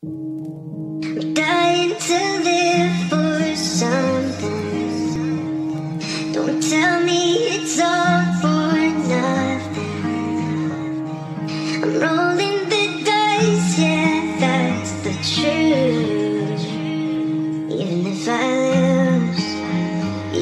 I'm dying to live for something. Don't tell me it's all for nothing. I'm rolling the dice, yeah, that's the truth. Even if I lose,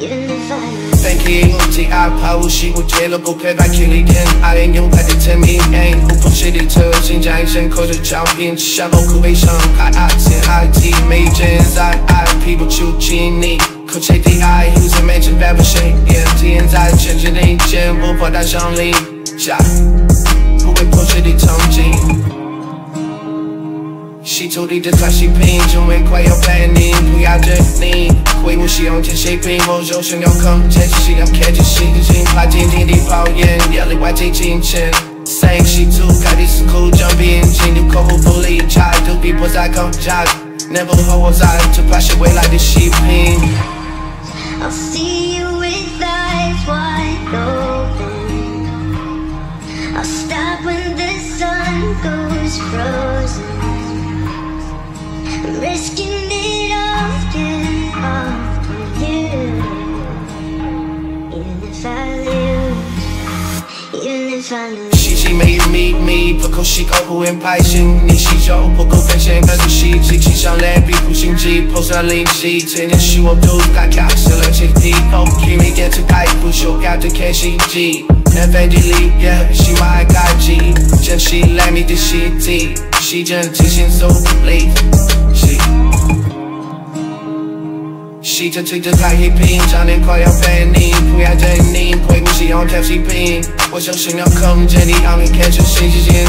even if I lose. Thank you, I pause. She would jello go back in again. You have to tell me again. Who သိကင်းဒီအဖောက်ရှိကိုချေလို့ကိုဖက်ပါချင်နေတယ်အရင်ယုံပတ်တဲ့ timing အိမ်ကိုဖြစ်တယ် 性，加一身口着照片，只想痛苦悲伤，爱爱见爱提，每一件在爱，皮不出亲你，口气的爱，who's the man 真 bad 不谁演，体验在全身的一件，不破大伤力，加不为破谁的憧憬。洗头里的脱洗瓶，中文快要叛逆，不要着你。挥舞希望天谁平，我肉身要空间，是要看着星星，怕天天的抱怨，压力外界金钱。三洗图 cool, jumpy and chingy, couple bully, child, do people that come jog. Never how was I to pass away like the sheep in. I'll see you with eyes wide open. I'll stop when the sun goes from. lose, even if I lose. 细细没有秘密，不够细口不愿拍心，你细手不够分享，可是细细情商来比不心机，破算灵犀，这年是我都该开始了切题，后期没get to 开不修改的看心机。那饭店里，yeah，喜欢爱开机，珍惜来你的习题，细针提醒手力，细。洗 着吹着开一瓶，常年快要叛逆，不要等你，回不希望跳起瓶，我就是要空间，你让你看出新鲜。